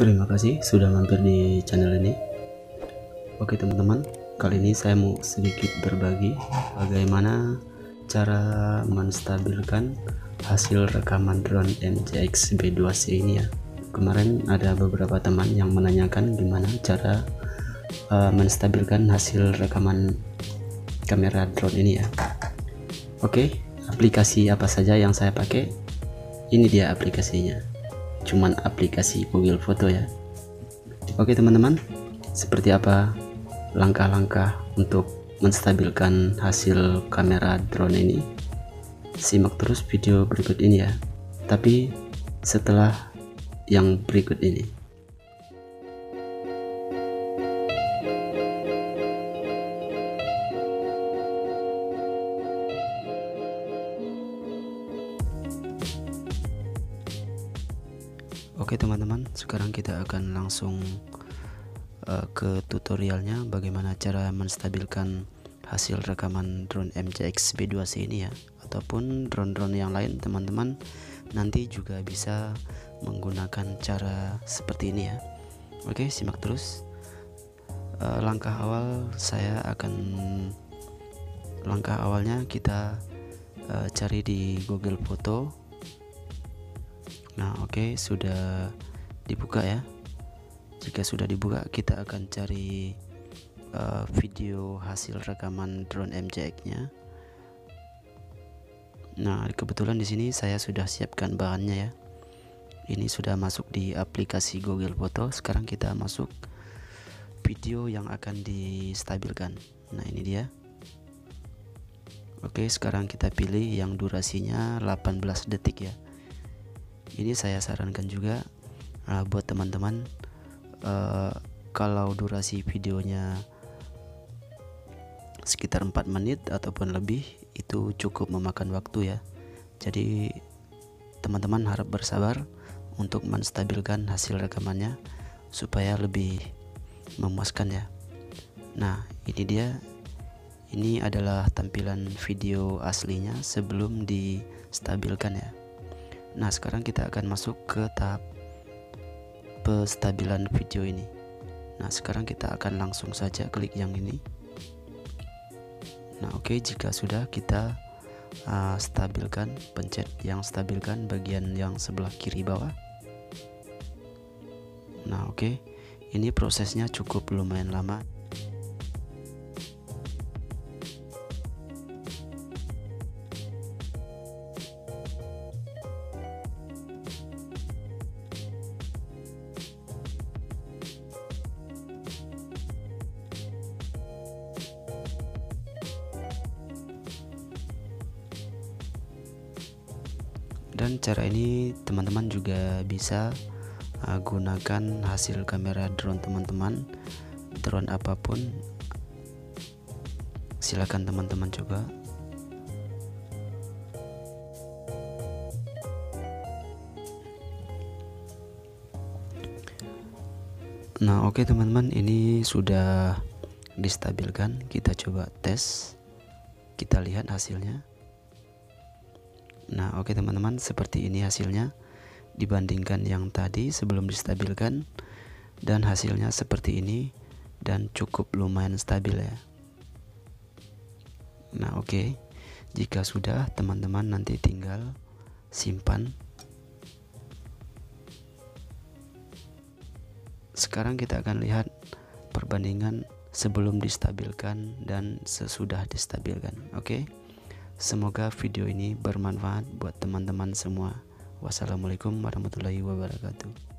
Terima kasih sudah mampir di channel ini. Oke teman-teman, kali ini saya mau sedikit berbagi bagaimana cara menstabilkan hasil rekaman drone MJX B2C ini ya. Kemarin ada beberapa teman yang menanyakan gimana cara uh, menstabilkan hasil rekaman kamera drone ini ya. Oke, aplikasi apa saja yang saya pakai? Ini dia aplikasinya cuman aplikasi Google Foto ya. Oke teman-teman seperti apa langkah-langkah untuk menstabilkan hasil kamera drone ini? Simak terus video berikut ini ya. Tapi setelah yang berikut ini Oke teman-teman, sekarang kita akan langsung uh, ke tutorialnya bagaimana cara menstabilkan hasil rekaman drone MJX B2C ini ya ataupun drone-drone yang lain teman-teman nanti juga bisa menggunakan cara seperti ini ya. Oke, simak terus. Uh, langkah awal saya akan langkah awalnya kita uh, cari di Google Foto nah oke okay, sudah dibuka ya. Jika sudah dibuka kita akan cari uh, video hasil rekaman drone MJX nya nah kebetulan di sini saya sudah siapkan bahannya ya. Ini sudah masuk di aplikasi Google Foto sekarang kita masuk video yang akan distabilkan. Nah ini dia. Oke sekarang kita pilih yang durasinya 18 detik ya ini saya sarankan juga uh, buat teman-teman uh, kalau durasi videonya sekitar 4 menit ataupun lebih itu cukup memakan waktu ya. Jadi teman-teman harap bersabar untuk menstabilkan hasil rekamannya supaya lebih memuaskan ya. Nah ini dia. Ini adalah tampilan video aslinya sebelum distabilkan ya Nah, sekarang kita akan masuk ke tahap penstabilan video ini. Nah, sekarang kita akan langsung saja klik yang ini. Nah, oke, okay, jika sudah kita uh, stabilkan, pencet yang stabilkan bagian yang sebelah kiri bawah. Nah, oke. Okay. Ini prosesnya cukup lumayan lama. Dan cara ini teman-teman juga bisa uh, gunakan hasil kamera drone teman-teman drone apa pun silakan teman-teman coba Nah, oke okay, teman-teman, ini sudah distabilkan. Kita coba tes. Kita lihat hasilnya. Nah, oke okay, teman-teman, seperti ini hasilnya dibandingkan yang tadi sebelum distabilkan dan hasilnya seperti ini dan cukup lumayan stabil ya. Nah, oke. Okay. Jika sudah, teman-teman nanti tinggal simpan. Sekarang kita akan lihat perbandingan sebelum distabilkan dan sesudah distabilkan. Oke. Okay? Semoga video ini bermanfaat buat teman-teman semua. Wassalamualaikum warahmatullahi wabarakatuh.